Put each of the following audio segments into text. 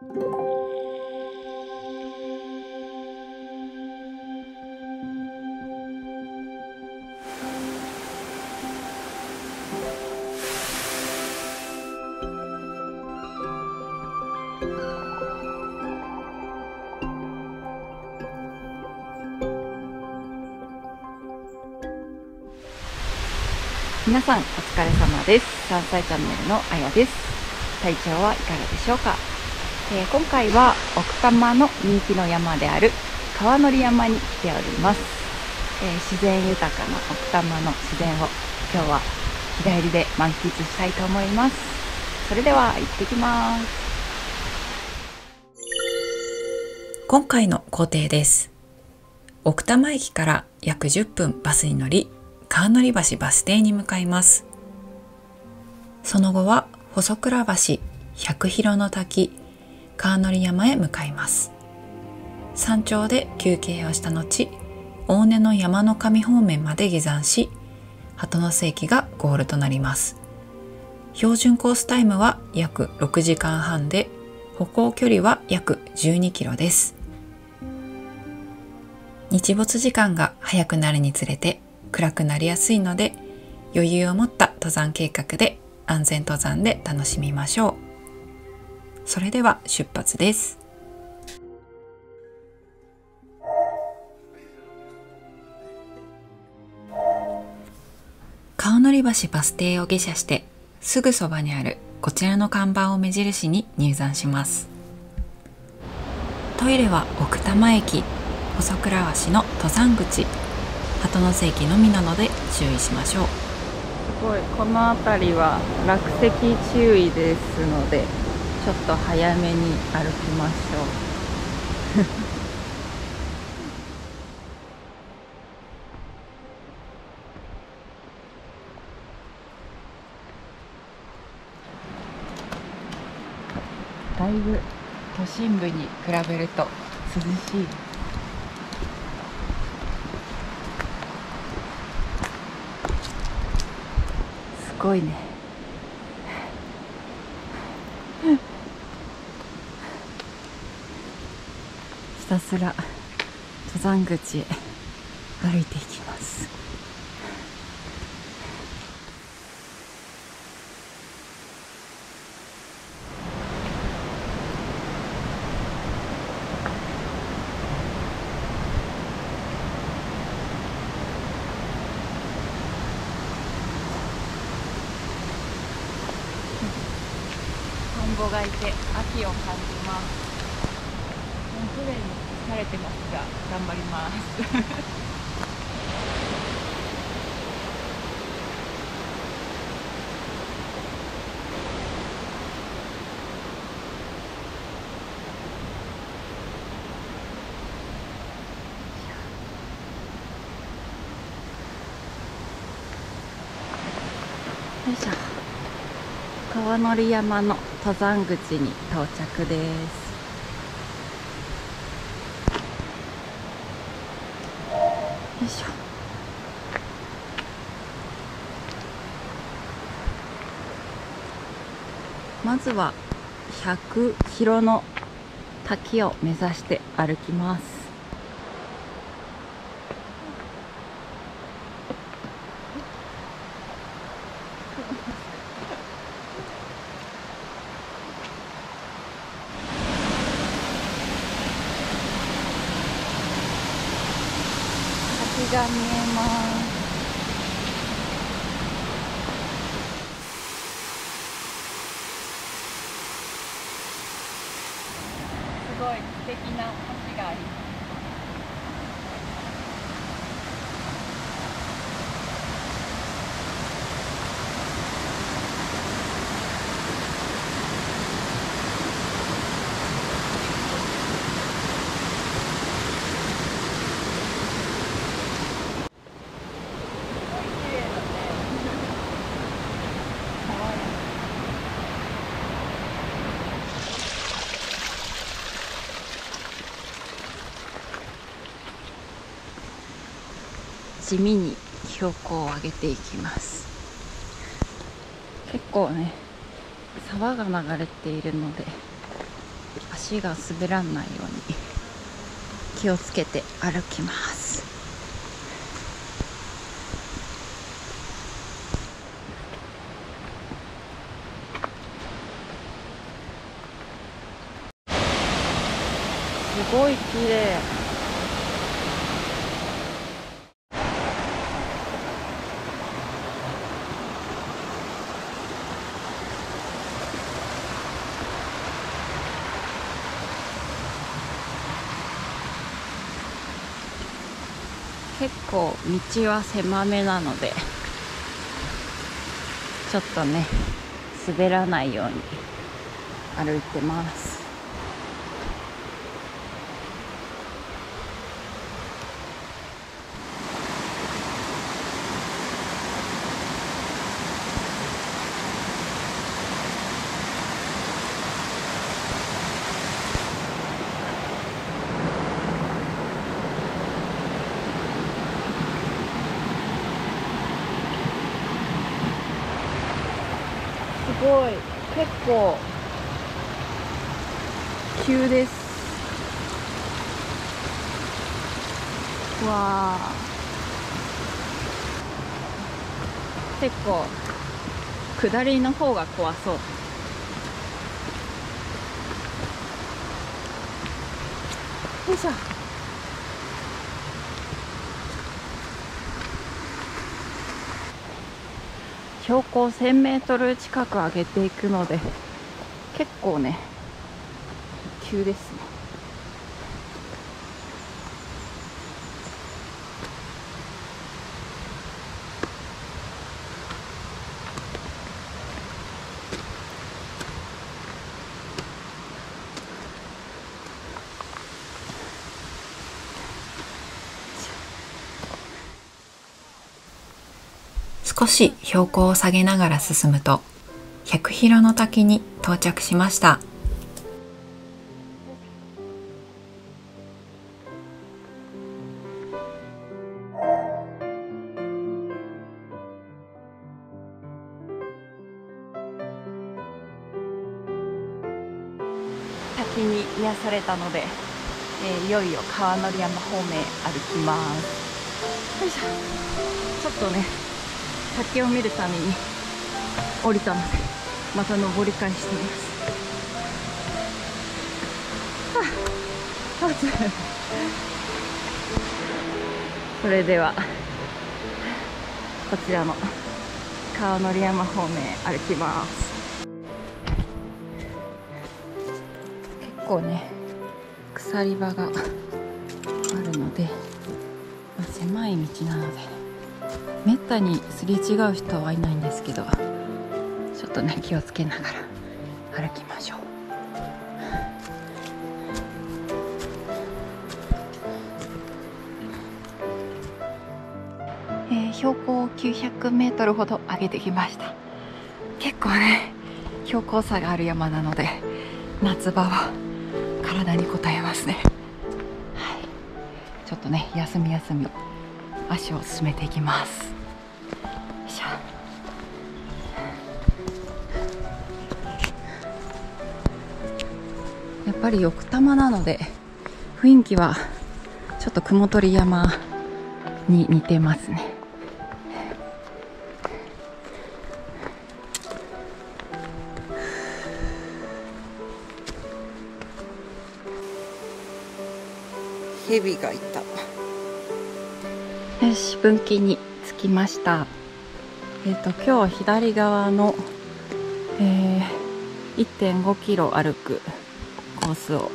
皆さんお疲れ様です。山菜チャンネルのあやです。体調はいかがでしょうか、えー、今回は奥多摩の人気の山である川乗山に来ております、えー、自然豊かな奥多摩の自然を今日は日帰りで満喫したいと思います。それでは行ってきます。今回の工程です。奥多摩駅から約10分バスに乗り川乗橋バス停に向かいます。その後は細倉橋百広の滝川乗山へ向かいます。山頂で休憩をした後大根の山の上方面まで下山し鳩ノ巣駅がゴールとなります。標準コースタイムは約6時間半で歩行距離は約12キロです。日没時間が早くなるにつれて暗くなりやすいので余裕を持った登山計画で安全登山で楽しみましょう。それでは出発です。川乗橋バス停を下車してすぐそばにあるこちらの看板を目印に入山します。トイレは奥多摩駅細倉橋の登山口。鳩ノ巣駅のみなので注意しましょう。すごい。この辺りは落石注意ですのでちょっと早めに歩きましょう。だいぶ都心部に比べると涼しい。すごいね。たすら登山口へ歩いていきます。田ん。ぼがいて秋を感じます。すでに慣れてますが頑張りますよいしょ。川乗山の登山口に到着です。しょ。まずは100キロの滝を目指して歩きます。が見えます。地味に標高を上げていきます。結構ね沢が流れているので足が滑らないように気をつけて歩きます。すごい綺麗結構道は狭めなのでちょっとね滑らないように歩いてますすごい結構急です。わあ結構下りの方が怖そう。よいしょ。標高 1000m 近く上げていくので結構ね急ですね。少し標高を下げながら進むと百広の滝に到着しました。滝に癒されたので、えーいよいよ川乗山方面歩きます。よいしょ。ちょっとね滝を見るために降りたの。でまた登り返していますはあそれではこちらの川乗山方面歩きます。結構ね鎖場があるので、まあ狭い道なのでめったにすれ違う人はいないんですけどちょっとね気をつけながら歩きましょう。えー標高900メートルほど上げてきました。結構ね標高差がある山なので夏場は体に応えますね。はい。ちょっとね休み休み足を進めていきます。やっぱり奥多摩なので雰囲気はちょっと雲取山に似てますね。蛇がいた。よし分岐に着きました。えっ、と今日は左側の、えー、1.5キロ歩くコースを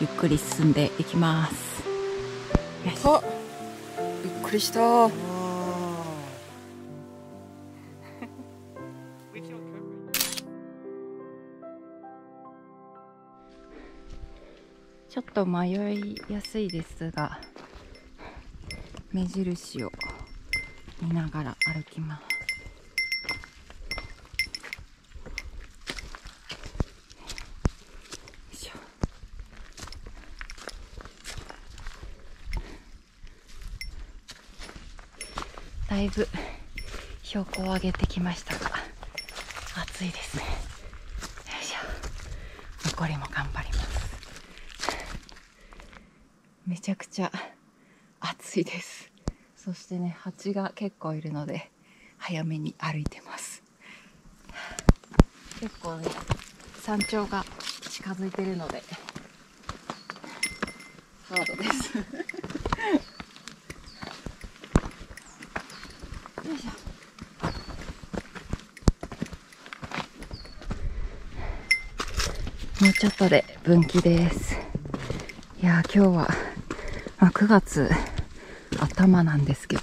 ゆっくり進んでいきます。よし。あびっくりした。ちょっと迷いやすいですが目印を見ながら歩きます。だいぶ標高を上げてきましたが暑いですね。よいしょ。残りも頑張ります。めちゃくちゃ暑いです。そしてね蜂が結構いるので早めに歩いてます。結構ね山頂が近づいてるのでハードです。よいしょ。もうちょっとで分岐です。いや今日は、まあ、9月頭なんですけど。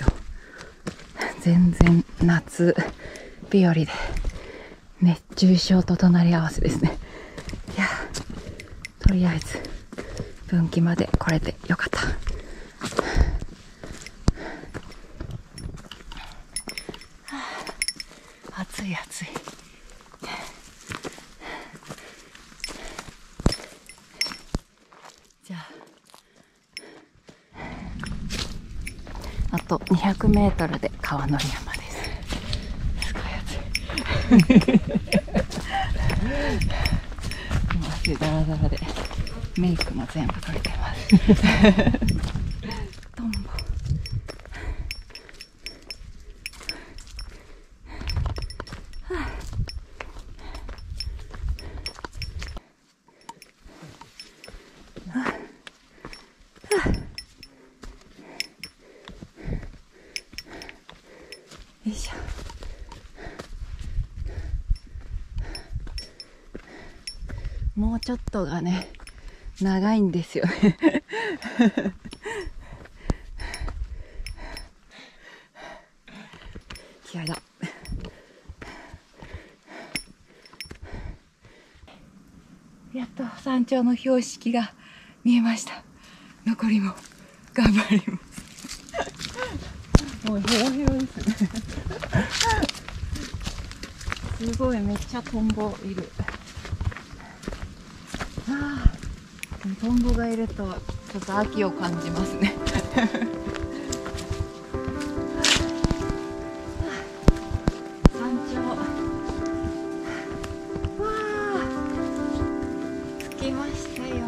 全然夏日和で熱中症と隣り合わせですね。いやとりあえず分岐まで来れてよかった暑い暑いじゃあと 200m で川の山です。すごい暑いもう汗だらだらでメイクも全部取れてます。もうちょっとがね長いんですよ。ね 気合が。やっと山頂の標識が見えました。残りも。頑張ります。もうヘロヘロですね。すごいめっちゃトンボいるああでもトンボがいるとちょっと秋を感じますね。山頂。わあ着きましたよ。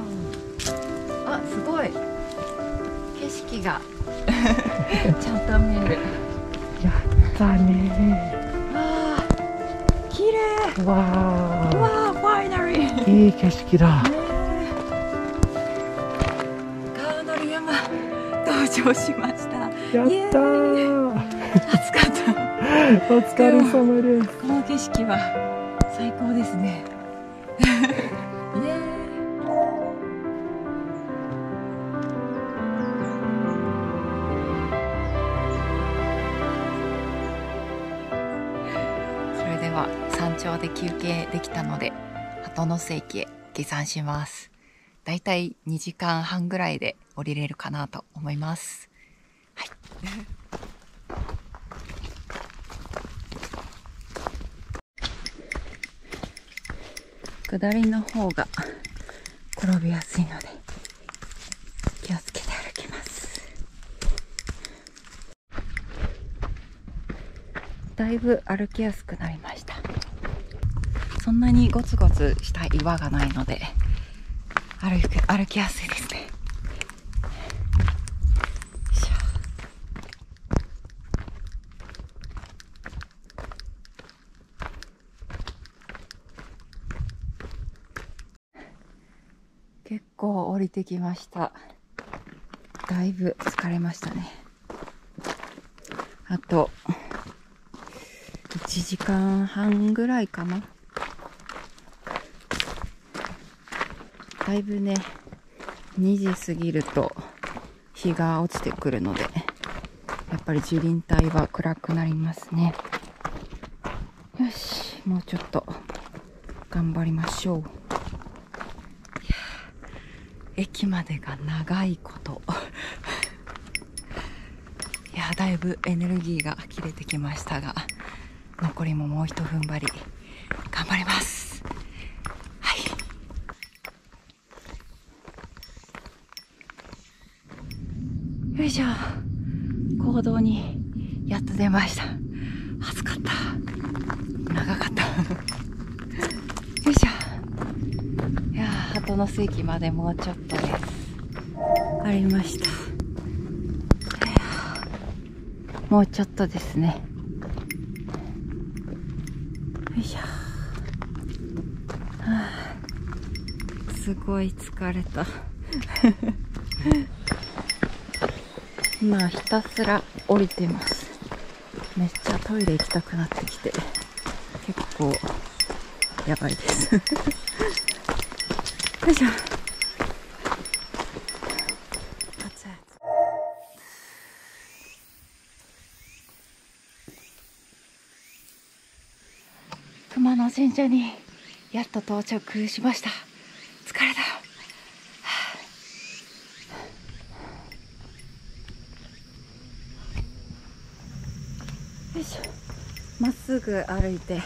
あすごい。景色が。ちゃんと見える。やったね。わあ綺麗。わわあファイナリー。あいい景色だ。川登場しました。やったー。暑かったお疲れ様です。この景色は最高ですね。それでは山頂で休憩できたので鳩ノ巣駅へ下山しますだいたい2時間半ぐらいで降りれるかなと思います。はい。下りの方が転びやすいので気をつけて歩きます。だいぶ歩きやすくなりました。そんなにゴツゴツした岩がないので歩く歩きやすいですね。よし結構降りてきました。だいぶ疲れましたね。あと1時間半ぐらいかな。だいぶね2時過ぎると日が落ちてくるのでやっぱり樹林帯は暗くなりますね。よしもうちょっと頑張りましょう。駅までが長いこと。いやだいぶエネルギーが切れてきましたが残りももうひと踏ん張り頑張りますはいよいしょ行動にやっと出ました。暑かった。長かった。よいしょ。いやー鳩の巣駅までもうちょっとです。ありましたもうちょっとですね。よいしょ、はあ、すごい疲れた。今ひたすら降りてます。めっちゃトイレ行きたくなってきて。結構やばいです。よいしょ。熊野神社にやっと到着しました。疲れた、よいしょ。まっすぐ歩いて。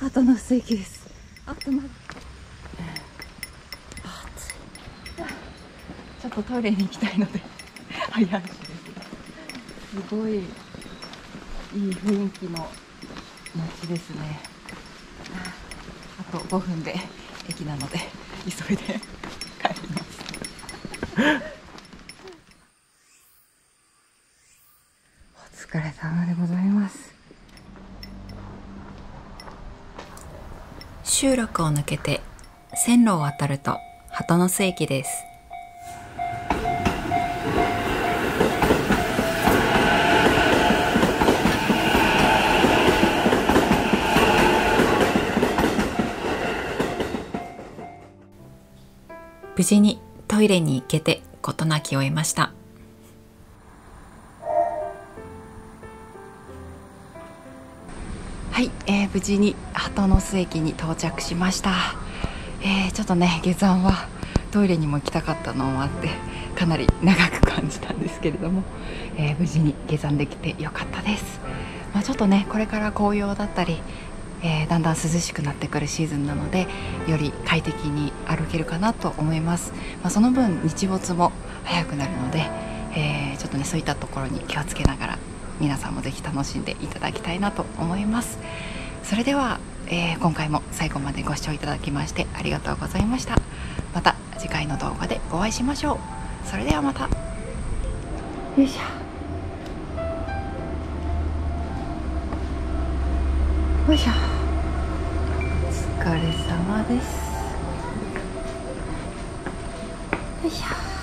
後の水駅です。あとまあ暑い。ちょっとトイレに行きたいので。早足です。すごいいい雰囲気の街ですね。あと5分で駅なので急いで帰ります。疲れ様でございます。集落を抜けて線路を渡ると鳩ノ巣駅です。無事にトイレに行けて事なきを得ました。はい、えー無事に鳩ノ巣駅に到着しました、えーちょっとね下山はトイレにも行きたかったのもあってかなり長く感じたんですけれども、えー無事に下山できてよかったです、まあ、ちょっとねこれから紅葉だったり、えーだんだん涼しくなってくるシーズンなのでより快適に歩けるかなと思います、まあ、その分日没も早くなるので、えーちょっとねそういったところに気をつけながら皆さんもぜひ楽しんでいただきたいなと思います。それでは、えー今回も最後までご視聴いただきましてありがとうございました。また次回の動画でお会いしましょう。それではまた。よいしょ。よいしょ。お疲れ様です。よいしょ